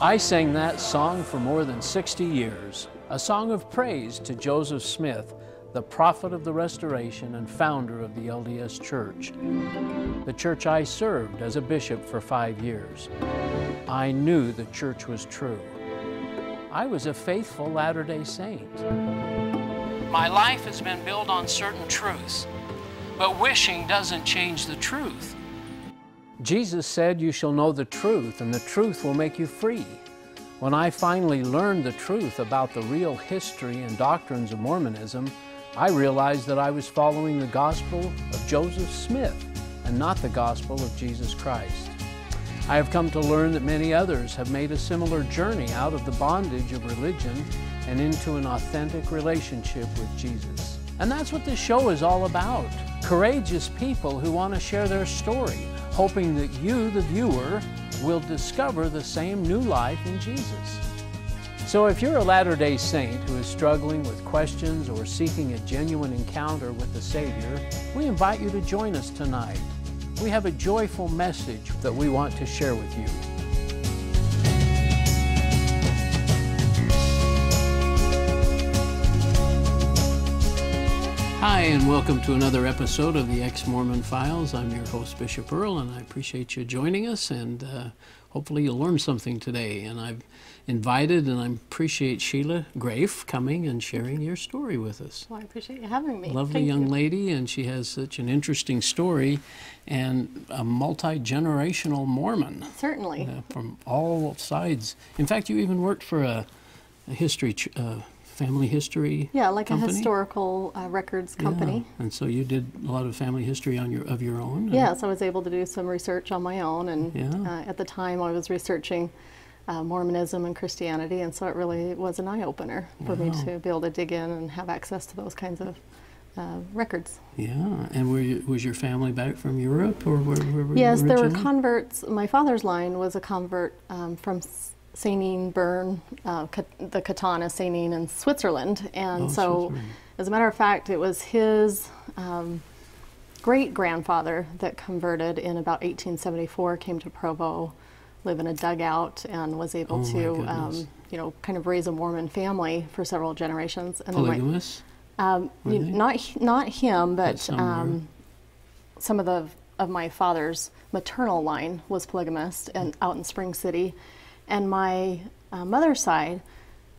I sang that song for more than 60 years, a song of praise to Joseph Smith, the prophet of the Restoration and founder of the LDS Church, the church I served as a bishop for five years. I knew the church was true. I was a faithful Latter day Saint. My life has been built on certain truths, but wishing doesn't change the truth. Jesus said, You shall know the truth, and the truth will make you free. When I finally learned the truth about the real history and doctrines of Mormonism, I realized that I was following the gospel of Joseph Smith and not the gospel of Jesus Christ. I have come to learn that many others have made a similar journey out of the bondage of religion and into an authentic relationship with Jesus. And that's what this show is all about. Courageous people who want to share their story, hoping that you, the viewer, will discover the same new life in Jesus. So if you're a Latter day Saint who is struggling with questions or seeking a genuine encounter with the Savior, we invite you to join us tonight. We have a joyful message that we want to share with you. Hi, and welcome to another episode of the Ex Mormon Files. I'm your host, Bishop Earl, and I appreciate you joining us. And uh, hopefully, you'll learn something today. And I've invited, and I appreciate Sheila Graef coming and sharing your story with us. Well, I appreciate you having me. Lovely Thank young you. lady, and she has such an interesting story and a multi generational Mormon Certainly. uh, from all sides. In fact, you even worked for a, a history, ch- uh, family history. Yeah, like company? a historical uh, records company. Yeah. And so you did a lot of family history on your of your own. Yes, I was able to do some research on my own, and Yeah. uh, at the time I was researching uh, Mormonism and Christianity, and so it really was an eye opener for me to be able to dig in and have access to those kinds of uh, records. Yeah. And were you, was your family back from Europe, or where, where were Yes, you there were converts. My father's line was a convert um, from Sainin Bern, uh, Ka- the Katana Sainin in Switzerland, and Oh, so, Switzerland. as a matter of fact, it was his um, great grandfather that converted in about 1874. Came to Provo, live in a dugout, and was able Oh, to, um, you know, kind of raise a Mormon family for several generations. And Polygamous? um, you- not not him, but some um, some of the of my father's maternal line was polygamist and out in Spring City, and my uh, mother's side,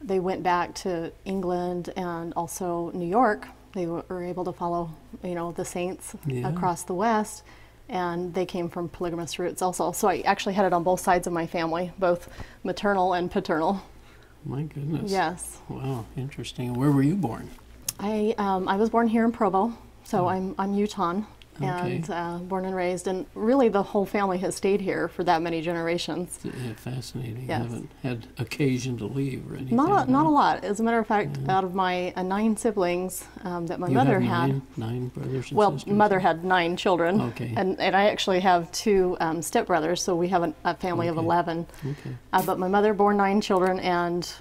they went back to England and also New York. They were able to follow, you know, the saints Yeah. across the West, and they came from polygamous roots also. So I actually had it on both sides of my family, both maternal and paternal. My goodness. Yes. Wow, interesting. Where were you born? I um, I was born here in Provo, so I'm I'm Utah, Okay. and uh, born and raised, and really the whole family has stayed here for that many generations. Yeah, fascinating. Yes. haven't had occasion to leave or anything. Not a, not a lot. As a matter of fact, out of my uh, nine siblings um, that my You mother have had, nine, nine brothers and well, sisters? mother had nine children, Okay. and and I actually have two um, stepbrothers, so we have an, a family of eleven. Okay. Uh, but my mother bore nine children, and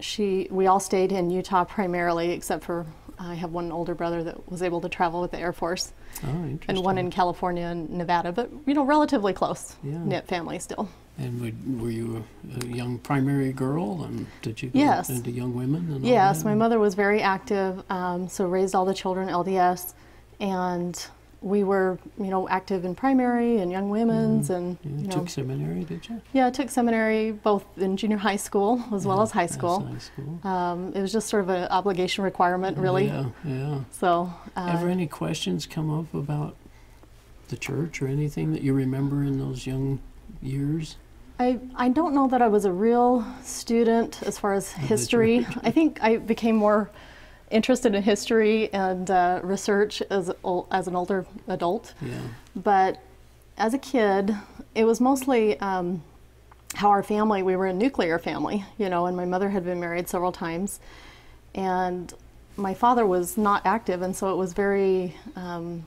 she we all stayed in Utah primarily, except for I have one older brother that was able to travel with the Air Force. Oh, interesting. and one in California and Nevada, but you know, relatively close Yeah. knit family still. And would, were you a, a young primary girl, and did you go Yes. into young women? And Yes, my mother was very active, um, so raised all the children LDS, and we were, you know, active in primary and young women's, and You you know, took seminary, did you? yeah, I took seminary both in junior high school as well as high school. high school. Um, it was just sort of an obligation requirement, really. Yeah, yeah. So, uh, Ever any questions come up about the church or anything that you remember in those young years? I, I don't know that I was a real student as far as history. I think I became more interested in history and uh, research as, as an older adult. Yeah. But as a kid, it was mostly um, how our family, we were a nuclear family, you know, and my mother had been married several times. And my father was not active, and so it was very, um,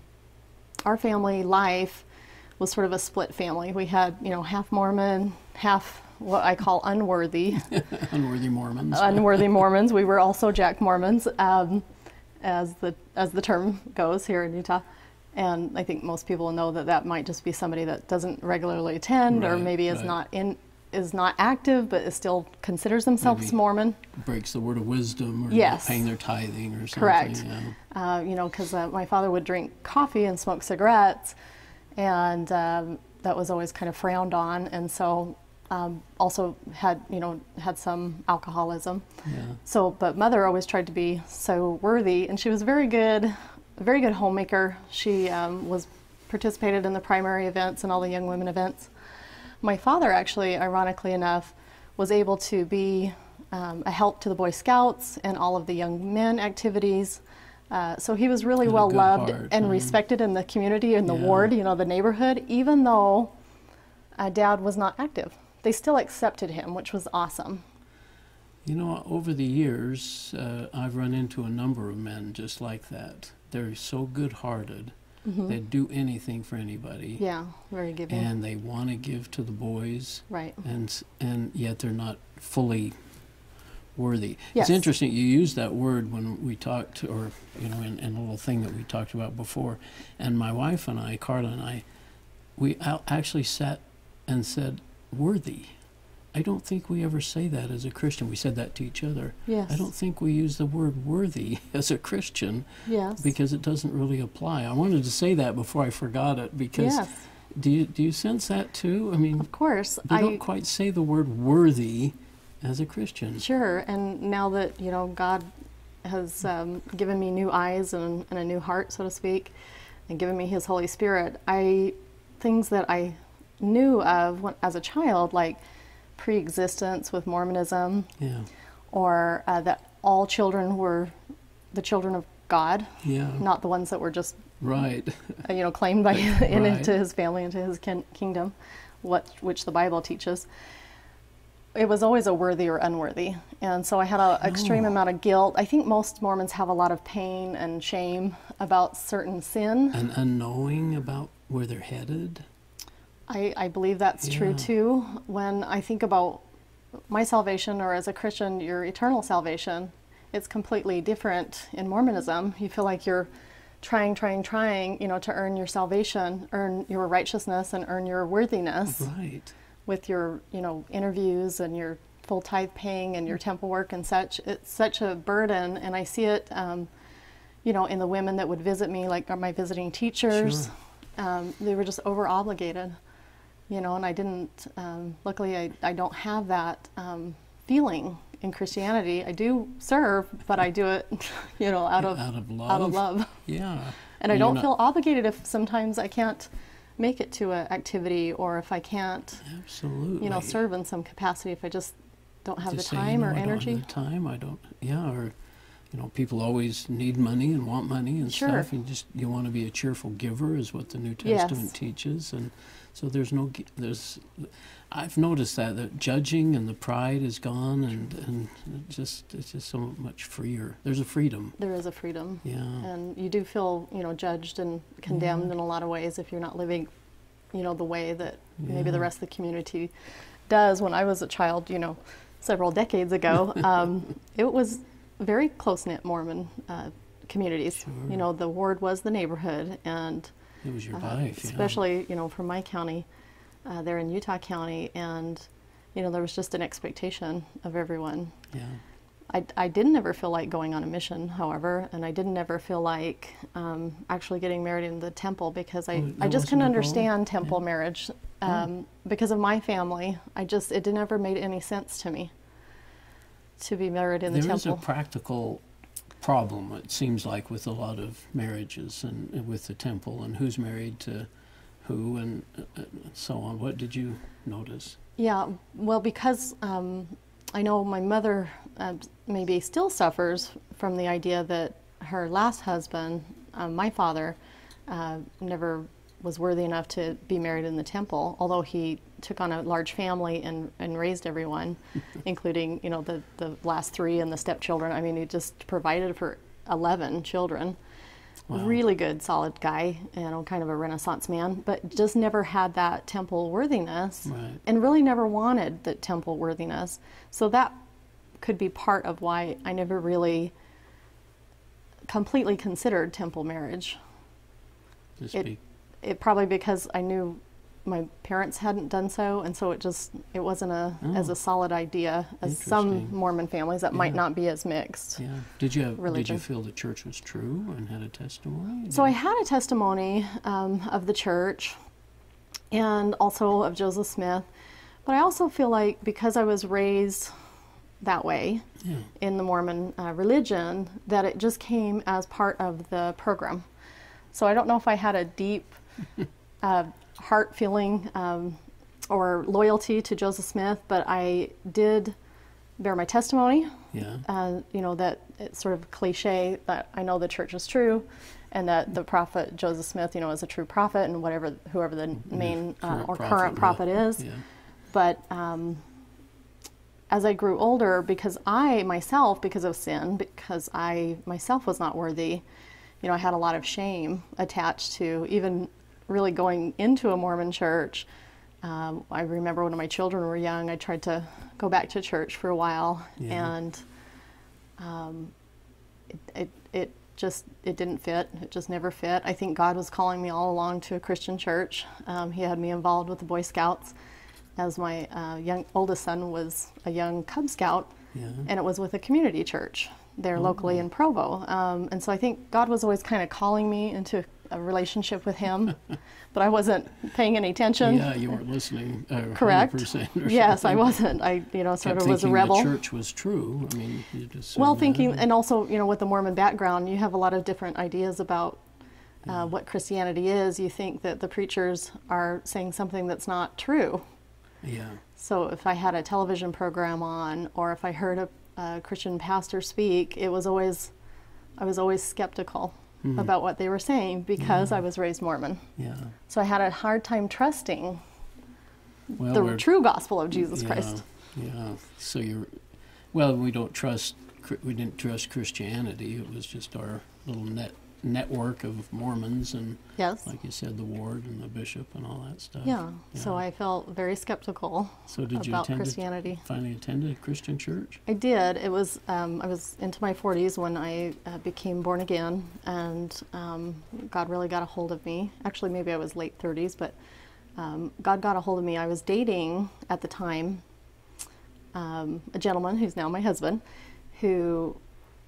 our family life was sort of a split family. We had, you know, half Mormon, half what I call unworthy, Unworthy Mormons. unworthy Mormons. We were also Jack Mormons, um, as the as the term goes here in Utah. And I think most people know that that might just be somebody that doesn't regularly attend or maybe is right. not in is not active but is still considers themselves Maybe. Mormon. Breaks the word of wisdom or Yes. paying their tithing or something. Correct. Yeah. Uh, you know, because uh, my father would drink coffee and smoke cigarettes, and um, that was always kind of frowned on. And so, um, also had you know had some alcoholism. Yeah. So, but mother always tried to be so worthy, and she was very good, a very good homemaker. She um, was participated in the primary events and all the young women events. My father, actually, ironically enough, was able to be um, a help to the Boy Scouts and all of the young men activities. Uh, so he was really well loved heart, and respected in the community, in the Yeah. ward, you know, the neighborhood, even though uh, dad was not active. They still accepted him, which was awesome. You know, over the years, uh, I've run into a number of men just like that. They're so good-hearted. They'd do anything for anybody. Yeah, very giving. and they want to give to the boys, right. and and yet they're not fully worthy. Yes. It's interesting you used that word when we talked, or you know, in, in a little thing that we talked about before. And my wife and I, Carla and I, we actually sat and said, "Worthy." I don't think we ever say that as a Christian. We said that to each other. Yes. I don't think we use the word worthy as a Christian Yes. because it doesn't really apply. I wanted to say that before I forgot it because yes, do you do you sense that too? I mean, of course. I don't quite say the word worthy as a Christian. sure. And now that you know God has um, given me new eyes and, and a new heart, so to speak, and given me His Holy Spirit, I things that I knew of when, as a child, like pre-existence with Mormonism, Yeah. or uh, that all children were the children of God, Yeah. not the ones that were just Right. uh, you know, claimed by in, Right. into his family, into his kin- kingdom, what which the Bible teaches. It was always a worthy or unworthy, and so I had an extreme Oh. amount of guilt. I think most Mormons have a lot of pain and shame about certain sin. and unknowing about where they're headed. I, I believe that's true too. When I think about my salvation, or as a Christian, your eternal salvation, it's completely different in Mormonism. You feel like you're trying, trying, trying, you know, to earn your salvation, earn your righteousness, and earn your worthiness Right. with your, you know, interviews and your full tithe paying and your temple work and such. It's such a burden, and I see it, um, you know, in the women that would visit me, like my visiting teachers. Um, they were just over obligated, you know, and I didn't. Um, luckily, I, I don't have that um, feeling in Christianity. I do serve, but I do it, you know, out of out of love. out of love. Yeah. And I You're don't not- feel obligated if sometimes I can't make it to an activity or if I can't, absolutely. you know, serve in some capacity if I just don't have To the time or I don't have energy. the time. I don't. Yeah. Or, you know, people always need money and want money and Sure. stuff. And just you want to be a cheerful giver is what the New Yes. Testament teaches. And so there's no there's. I've noticed that the judging and the pride is gone, and and it just it's just so much freer. There's a freedom. There is a freedom. Yeah. And you do feel, you know, judged and condemned in a lot of ways if you're not living, you know, the way that maybe the rest of the community does. When I was a child, you know, several decades ago, um, it was very close knit Mormon uh, communities. Sure. You know, the ward was the neighborhood, and It was your uh, life. yeah. especially you know from my county, uh, there in Utah County, and you know there was just an expectation of everyone. Yeah. I, I didn't ever feel like going on a mission, however, and I didn't ever feel like um, actually getting married in the temple because I, Oh, I just couldn't understand temple Yeah. marriage um, because of my family. I just it did never made any sense to me to be married in the temple. There is a practical problem, it seems like, with a lot of marriages and, with the temple and who's married to who and uh, so on. What did you notice? Yeah, well, because um, I know my mother uh, maybe still suffers from the idea that her last husband, uh, my father, uh, never was worthy enough to be married in the temple, although he took on a large family and, and raised everyone, including you know the, the last three and the stepchildren. I mean, he just provided for 11 children. Wow. Really good, solid guy, you know, kind of a Renaissance man, but just never had that temple worthiness Right. and really never wanted the temple worthiness. So that could be part of why I never really completely considered temple marriage. It- It probably because I knew my parents hadn't done so, and so it just it wasn't a as a solid idea as some Oh. Mormon families that might not be as mixed. Yeah. Did you have, did you feel the church was true and had a testimony? So I had a testimony um, of the church and also of Joseph Smith, but I also feel like because I was raised that way Yeah. in the Mormon uh, religion, that it just came as part of the program. So I don't know if I had a deep uh, heart feeling um, or loyalty to Joseph Smith, but I did bear my testimony Yeah. uh, you know, that it's sort of cliche that I know the church is true and that the prophet Joseph Smith, you know, is a true prophet and whatever, whoever the main uh, current or prophet, current yeah. prophet is. Yeah. But um, as I grew older, because I myself, because of sin, because I myself was not worthy, you know, I had a lot of shame attached to even really going into a Mormon church. Um, I remember when my children were young, I tried to go back to church for a while, Yeah. and um, it, it it just it didn't fit. It just never fit. I think God was calling me all along to a Christian church. Um, he had me involved with the Boy Scouts, as my uh, young oldest son was a young Cub Scout, Yeah. and it was with a community church there locally in Provo. Um, and so I think God was always kind of calling me into a relationship with Him, but I wasn't paying any attention. Yeah, you weren't listening. Uh, Correct. 100% or Yes, I wasn't. I, you know, sort Kept of was a thinking rebel. The church was true. I mean, you just Well, thinking, that. and also, you know, with the Mormon background, you have a lot of different ideas about uh, what Christianity is. You think that the preachers are saying something that's not true. Yeah. So if I had a television program on, or if I heard a, a Christian pastor speak, it was always, I was always skeptical Mm-hmm. about what they were saying because I mm-hmm. was raised Mormon. Yeah. So I had a hard time trusting Well, the true gospel of Jesus yeah, Christ. Yeah. So you're, well, we don't trust. We didn't trust Christianity. It was just our little net network of Mormons and, Yes. like you said, the ward and the bishop and all that stuff. yeah. So I felt very skeptical So did you about a- Christianity. finally attend a Christian church? I did. It was um, I was into my 40s when I uh, became born again, and um, God really got a hold of me. Actually, maybe I was late 30s, but um, God got a hold of me. I was dating at the time um, a gentleman who's now my husband, who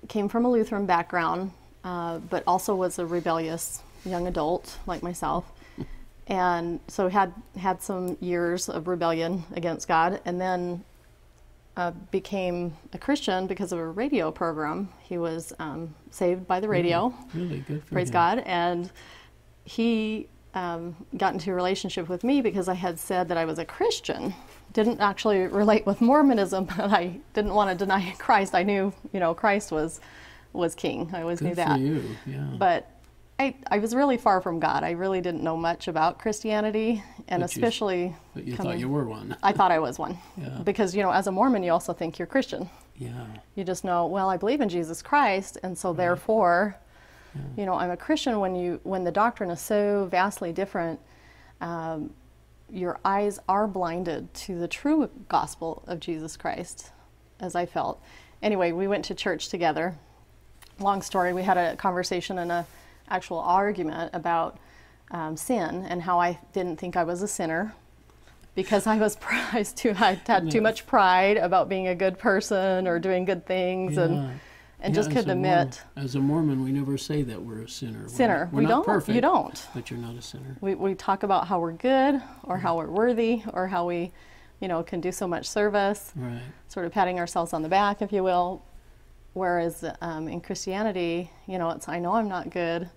came from a Lutheran background, uh, but also was a rebellious young adult like myself. And so had had some years of rebellion against God, and then uh, became a Christian because of a radio program. He was um, saved by the radio, Really good for praise him. God, and he um, got into a relationship with me because I had said that I was a Christian. Didn't actually relate with Mormonism, but I didn't want to deny Christ. I knew, you know, Christ was was king. I always Good knew for that. you. Yeah. But I, I was really far from God. I really didn't know much about Christianity, and But you- especially but you thought you were one. I thought I was one. Yeah. Because, you know, as a Mormon, you also think you're Christian. Yeah. You just know, well, I believe in Jesus Christ, and so therefore, you know, I'm a Christian. When you when the doctrine is so vastly different, um, your eyes are blinded to the true gospel of Jesus Christ, as I felt. Anyway, we went to church together. Long story. We had a conversation and a actual argument about um, sin and how I didn't think I was a sinner because I was prized too. I had too much pride about being a good person or doing good things, Yeah. and and Yeah, just couldn't a Mormon- admit as a Mormon, we never say that we're a sinner. We're sinner. not- We're we not don't. Perfect, You don't. But you're not a sinner. We we talk about how we're good or how we're worthy or how we, you know, can do so much service, Right. sort of patting ourselves on the back, if you will. Whereas um, in Christianity, you know, it's I know I'm not good.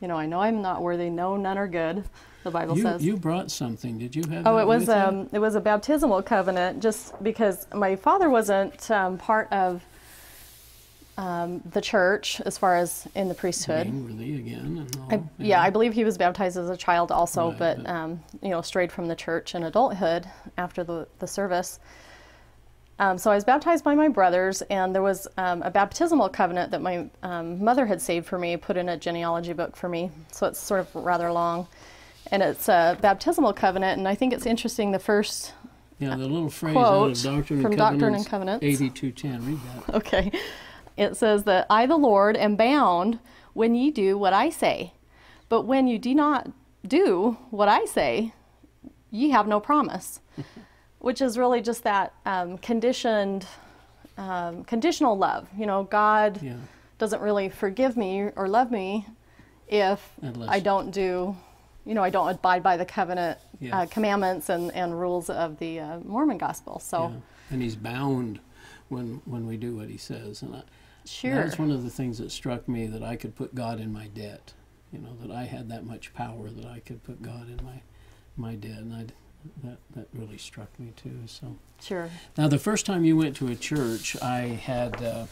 You know, I know I'm not worthy. No, none are good. The Bible You, says. you brought something. Did you have? Oh, it was um, it was a baptismal covenant. Just because my father wasn't um, part of um, the church as far as in the priesthood. Again and all. I, yeah, I believe he was baptized as a child also, Right, but but- um, you know, strayed from the church in adulthood after the the service. Um, so I was baptized by my brothers, and there was um, a baptismal covenant that my um, mother had saved for me, put in a genealogy book for me. So it's sort of rather long, and it's a baptismal covenant. And I think it's interesting. The first, Yeah, the little phrase out of Doctrine from and Doctrine and Covenants, Covenants. 8210. Read that. okay, it says that I, the Lord, am bound when ye do what I say, but when you do not do what I say, ye have no promise, which is really just that um, conditioned, um, conditional love. You know, God Yeah. doesn't really forgive me or love me if Unless- I don't do, you know, I don't abide by the covenant uh, commandments and, and rules of the uh, Mormon gospel. So, Yeah. And he's bound when when we do what he says. And I, sure. that's one of the things that struck me that I could put God in my debt. You know that I had that much power that I could put God in my my debt, and I that that really struck me too. So Sure. now the first time you went to a church, I had. Uh,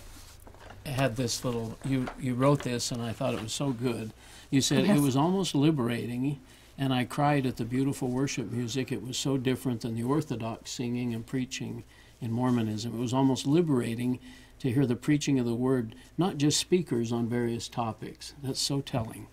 had this little you you wrote this and I thought it was so good. You said Yes. it was almost liberating and I cried at the beautiful worship music. It was so different than the orthodox singing and preaching in Mormonism. It was almost liberating to hear the preaching of the word, not just speakers on various topics. That's so telling.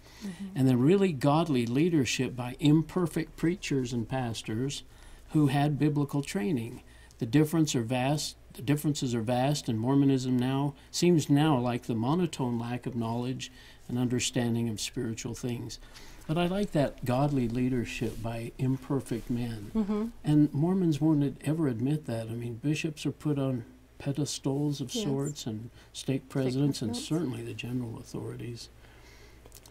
And then really godly leadership by imperfect preachers and pastors who had biblical training. The difference are vast. The differences are vast, and Mormonism now seems now like the monotone lack of knowledge and understanding of spiritual things. But I like that godly leadership by imperfect men. Mm-hmm. And Mormons won't ever admit that. I mean, bishops are put on pedestals of Yes. sorts, and stake presidents, and presidents. certainly the general authorities.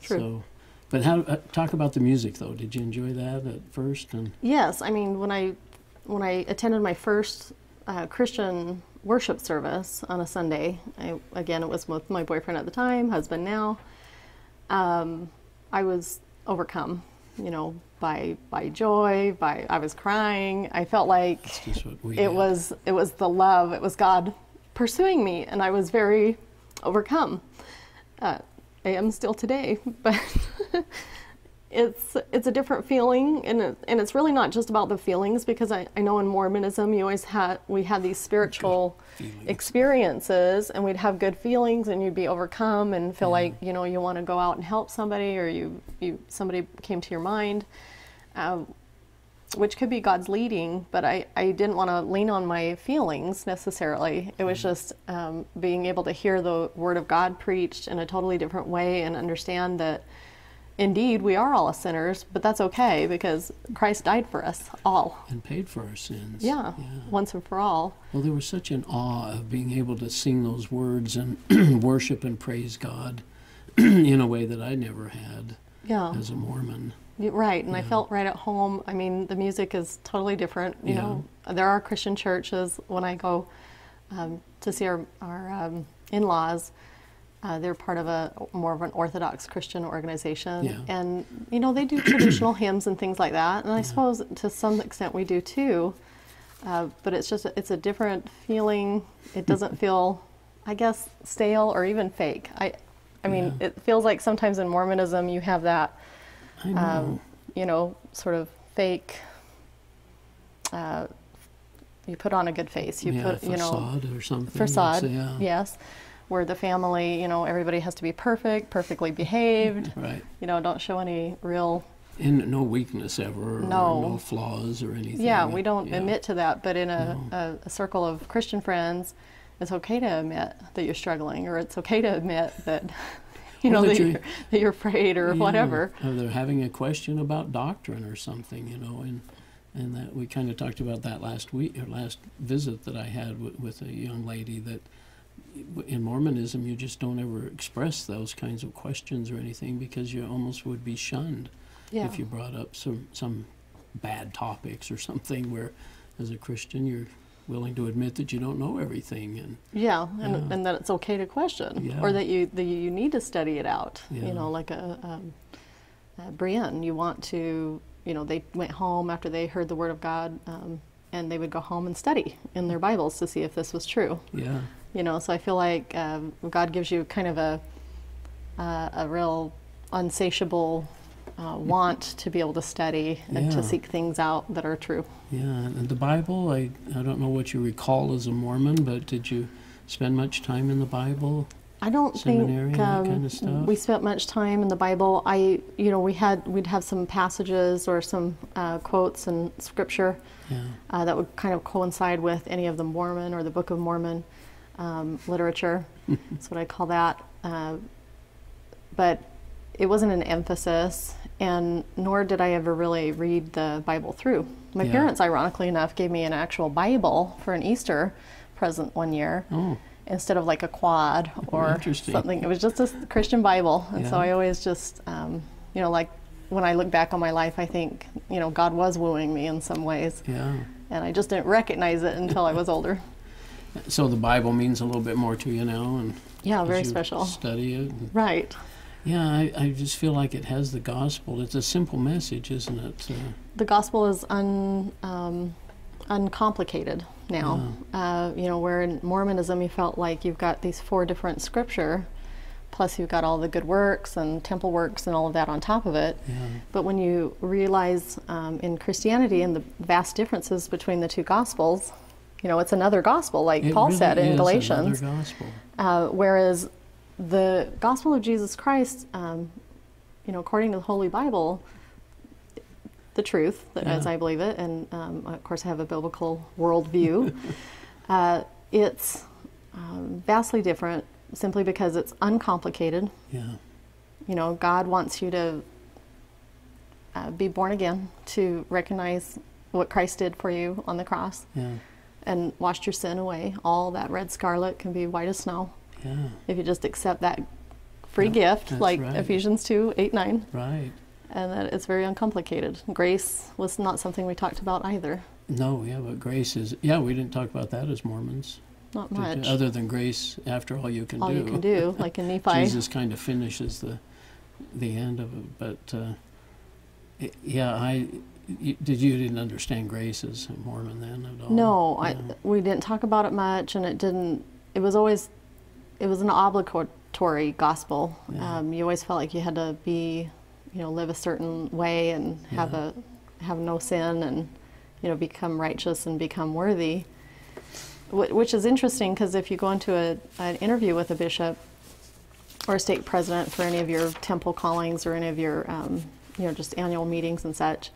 True. So, but how? Uh, talk about the music, though. Did you enjoy that at first? And Yes, I mean when I when I attended my first uh, Christian worship service on a Sunday, I, again it was with my boyfriend at the time, husband now. Um, I was overcome, you know, by by joy. By I was crying. I felt like that's just what we. it had. was it was the love. It was God pursuing me, and I was very overcome. Uh, I am still today, but it's it's a different feeling, and it, and it's really not just about the feelings because I, I know in Mormonism you always had we had these spiritual experiences, and we'd have good feelings, and you'd be overcome and feel like you know you want to go out and help somebody, or you you somebody came to your mind. Um, which could be God's leading, but I, I didn't want to lean on my feelings necessarily. It was just um, being able to hear the Word of God preached in a totally different way and understand that indeed we are all sinners, but that's okay because Christ died for us all. and paid for our sins. Yeah, Yeah. once and for all. Well, there was such an awe of being able to sing those words and worship and praise God in a way that I never had Yeah, as a Mormon. Right. And I felt right at home. I mean, the music is totally different. You Yeah. know, there are Christian churches when I go um, to see our, our um, in laws. Uh, they're part of a more of an Orthodox Christian organization, Yeah. and you know they do traditional hymns and things like that. And I suppose to some extent we do too, uh, but it's just it's a different feeling. It doesn't feel, I guess, stale or even fake. I, I mean, Yeah. it feels like sometimes in Mormonism you have that, know. um, you know, sort of fake. Uh, you put on a good face. You yeah, put, you know, facade or something. facade. Yes, yeah. Yes, where the family, you know, everybody has to be perfect, perfectly behaved. Right. you know, don't show any real. And no weakness ever, No. or no flaws or anything. Yeah, we don't Yeah. admit to that, but in a, No. a, a circle of Christian friends, it's okay to admit that you're struggling, or it's okay to admit that, you know, that you're, that you're afraid or Yeah, whatever. Or they're having a question about doctrine or something, you know, and and that we kind of talked about that last week or last visit that I had with, with a young lady that in Mormonism you just don't ever express those kinds of questions or anything because you almost would be shunned Yeah. if you brought up some some bad topics or something where as a Christian you're willing to admit that you don't know everything and Yeah, and, Yeah. and that it's okay to question, Yeah. or that you that you need to study it out. Yeah. You know, like a, um, uh Berean, you want to, you know, they went home after they heard the word of God, um, and they would go home and study in their Bibles to see if this was true. yeah You know, so I feel like um, God gives you kind of a uh, a real unsatiable uh, want to be able to study and Yeah. to seek things out that are true. Yeah, and the Bible, I, I don't know what you recall as a Mormon, but did you spend much time in the Bible? I don't Seminary, think um, kinda stuff? we spent much time in the Bible. I, you know, we had we'd have some passages or some uh, quotes and scripture Yeah, uh, that would kind of coincide with any of the Mormon or the Book of Mormon um, literature. That's what I call that. Uh, but it wasn't an emphasis, and nor did I ever really read the Bible through. My Yeah. parents, ironically enough, gave me an actual Bible for an Easter present one year Oh, instead of like a quad or something. It was just a Christian Bible, and so I always just, um, you know, like when I look back on my life, I think, you know, God was wooing me in some ways, yeah. and I just didn't recognize it until I was older. So the Bible means a little bit more to you now, and Yeah, very special. Study it. Right. Yeah, I, I just feel like it has the gospel. It's a simple message, isn't it? Uh, the gospel is un, um, uncomplicated now. Uh, you know, where in Mormonism you felt like you've got these four different scripture, plus you've got all the good works and temple works and all of that on top of it. yeah, But when you realize um, in Christianity and the vast differences between the two gospels, you know, it's another gospel, like it Paul really said in Galatians. Another gospel. Uh, whereas the gospel of Jesus Christ, um, you know, according to the Holy Bible, the truth, that as I believe it, and um, of course I have a biblical worldview, uh, it's um, vastly different simply because it's uncomplicated. Yeah, You know, God wants you to uh, be born again, to recognize what Christ did for you on the cross yeah, and washed your sin away. All that red scarlet can be white as snow yeah. if you just accept that free Yeah, gift, like right. Ephesians 2 8 9, Right. and that it's very uncomplicated. Grace was not something we talked about either. No, yeah, but grace is. Yeah, we didn't talk about that as Mormons. Not much. Other than grace, after all you can All do. you can do, like in Nephi. Jesus kind of finishes the the end of it. But uh, it, yeah, I you, did you didn't understand grace as a Mormon then at all? No, I, No. we didn't talk about it much, and it didn't. It was always, it was an obligatory gospel. Yeah. Um, you always felt like you had to be, you know, live a certain way and have Yeah. a, have no sin, and you know, become righteous and become worthy. Wh- Which is interesting because if you go into a, an interview with a bishop or a stake president for any of your temple callings or any of your, um, you know, just annual meetings and such,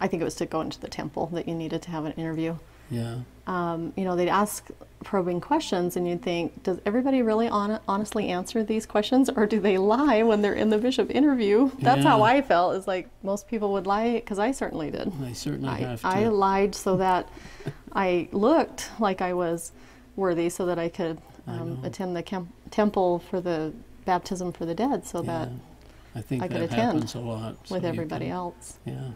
I think it was to go into the temple that you needed to have an interview Yeah. um, you know, they'd ask probing questions, and you'd think, does everybody really hon- honestly answer these questions, or do they lie when they're in the bishop interview? That's how I felt. Is like most people would lie because I certainly did. I certainly I, have to. I lied so that I looked like I was worthy, so that I could um, know. attend the temple for the baptism for the dead, so that Yeah. I think I that happens a lot. so with everybody can- else. Yeah.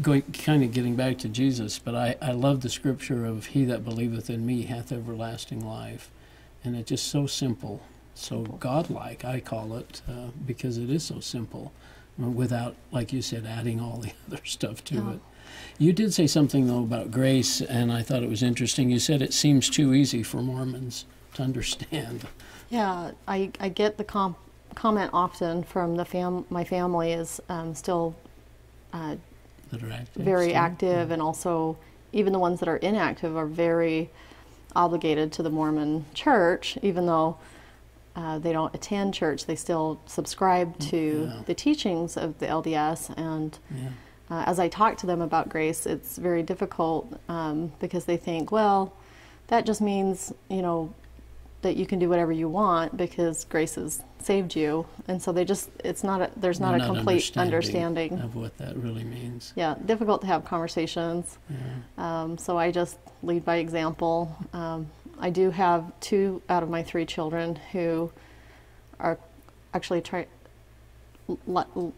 Going, kind of getting back to Jesus, but I, I love the scripture of He that believeth in me hath everlasting life. And it's just so simple, so Simple. godlike, I call it, uh, because it is so simple, uh, without, like you said, adding all the other stuff to it. You did say something, though, about grace, and I thought it was interesting. You said it seems too easy for Mormons to understand. Yeah, I, I get the com- comment often from the fam- my family is um, still uh, active. very still. active, and also even the ones that are inactive are very obligated to the Mormon Church, even though uh, they don't attend church. They still subscribe to yeah. the teachings of the LDS, and Yeah. uh, as I talk to them about grace, it's very difficult um, because they think, well, that just means you know that you can do whatever you want because grace has saved you, and so they just it's not a there's not They're a complete understanding. of what that really means. Yeah, difficult to have conversations. Yeah. Um, so I just lead by example. Um, I do have two out of my three children who are actually try, l- l-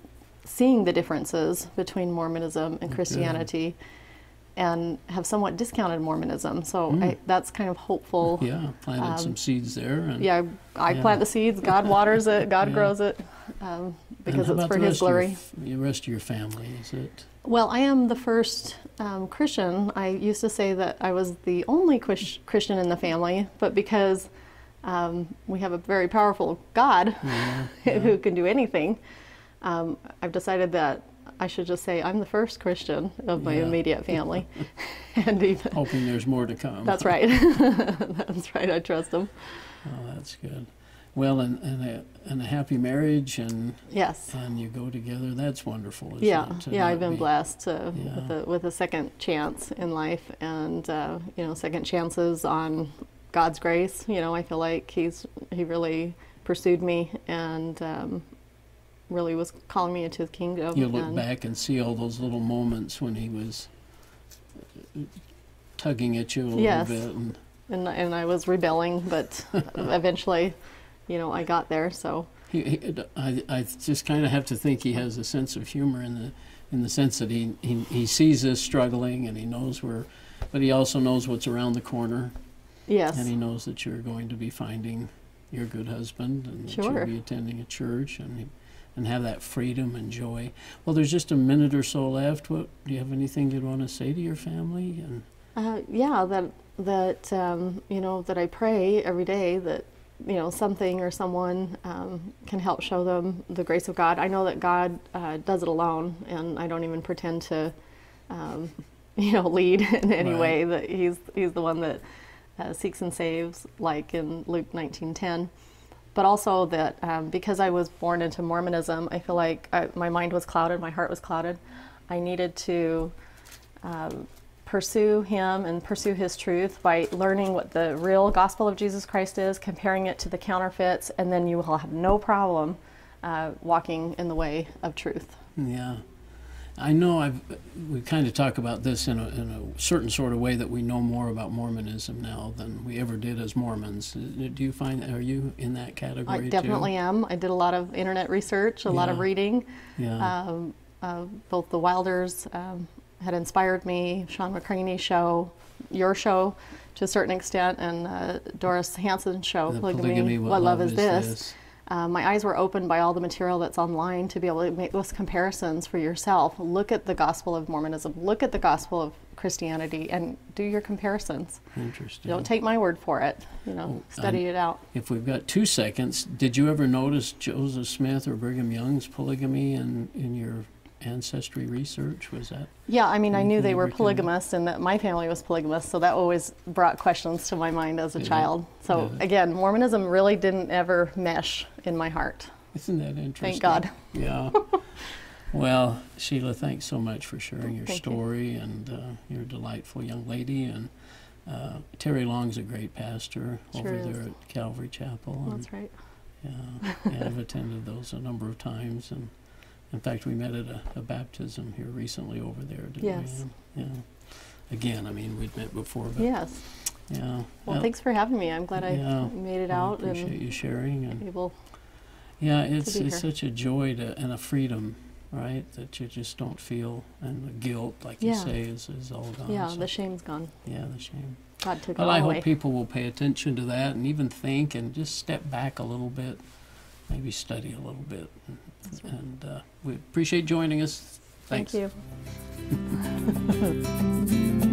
seeing the differences between Mormonism and. Christianity and have somewhat discounted Mormonism. So I, that's kind of hopeful. Hmm. Yeah, planted some seeds there. And, Yeah, I Yeah. plant the seeds, God waters it, God Yeah. grows it um, because it's for His of your glory. The rest of your family, is it? Well, I am the first um, Christian. I used to say that I was the only Christian in the family, but because um, we have a very powerful God Yeah, who can do anything, um, I've decided that I should just say I'm the first Christian of my Yeah. immediate family. and even, Hoping there's more to come. that's right. that's right. I trust him. Oh, that's good. Well, and, and, a, and a happy marriage and Yes. and you go together. That's wonderful. Isn't Yeah, it, yeah, I've been be- blessed uh, Yeah. with a with a second chance in life, and uh, you know, second chances on God's grace. You know, I feel like He's He really pursued me, and um, really was calling me into the kingdom. You look and- back and see all those little moments when he was tugging at you a little bit. And and and I was rebelling, but eventually, you know, I got there. So he, he, I, I just kind of have to think he has a sense of humor in the in the sense that he, he, he sees us struggling and he knows where, but he also knows what's around the corner. yes, And he knows that you're going to be finding your good husband and that you'll be attending a church and and have that freedom and joy. Well, there's just a minute or so left. What do you have anything you'd want to say to your family? And uh, yeah, that that um, you know that I pray every day that you know something or someone um, can help show them the grace of God. I know that God uh, does it alone, and I don't even pretend to um, you know lead in any Right. way. That He's He's the one that uh, seeks and saves, like in Luke 19:10. But also that um, because I was born into Mormonism, I feel like I, my mind was clouded, my heart was clouded. I needed to um, pursue Him and pursue His truth by learning what the real gospel of Jesus Christ is, comparing it to the counterfeits, and then you will have no problem uh, walking in the way of truth. yeah, I know I've we kind of talk about this in a in a certain sort of way that we know more about Mormonism now than we ever did as Mormons. Uh, Do you find are you in that category I too? definitely am. I did a lot of internet research, a lot of reading. Yeah. Um, uh, both the Wilders um, had inspired me, Shawn McCraney show, your show to a certain extent, and uh, Doris Hanson's show, The Polygamy, What, Love, Is This. Uh, my eyes were opened by all the material that's online to be able to make those comparisons for yourself. Look at the Gospel of Mormonism, look at the Gospel of Christianity, and do your comparisons. Interesting. Don't take my word for it. You know, Oh, study it out. If we've got two seconds, did you ever notice Joseph Smith or Brigham Young's polygamy in, in your ancestry research? Was that Yeah, I mean, I knew they were polygamous and that my family was polygamous, so that always brought questions to my mind as a Yeah. child. So Yeah. again, Mormonism really didn't ever mesh in my heart. isn't that interesting? Thank God. Yeah. well, Sheila, thanks so much for sharing your Thank you. story and uh, you're a delightful young lady. And uh, Terry Long's a great pastor Sure over is. there at Calvary Chapel. and, That's right. Yeah, yeah, I've attended those a number of times, and in fact, we met at a, a baptism here recently over there. Didn't Yes. We? Yeah. Again, I mean, we'd met before, but Yes. yeah. Well, thanks for having me. I'm glad Yeah. I made it I out appreciate and you sharing, and able. yeah, it's it's here. such a joy to and a freedom, right? That you just don't feel, and the guilt, like you say, is is all gone. Yeah, so- the shame's gone. yeah, the shame. God took it Well, I hope people will pay attention to that and even think and just step back a little bit, maybe study a little bit. Right. And uh, we appreciate joining us. Thanks. Thank you.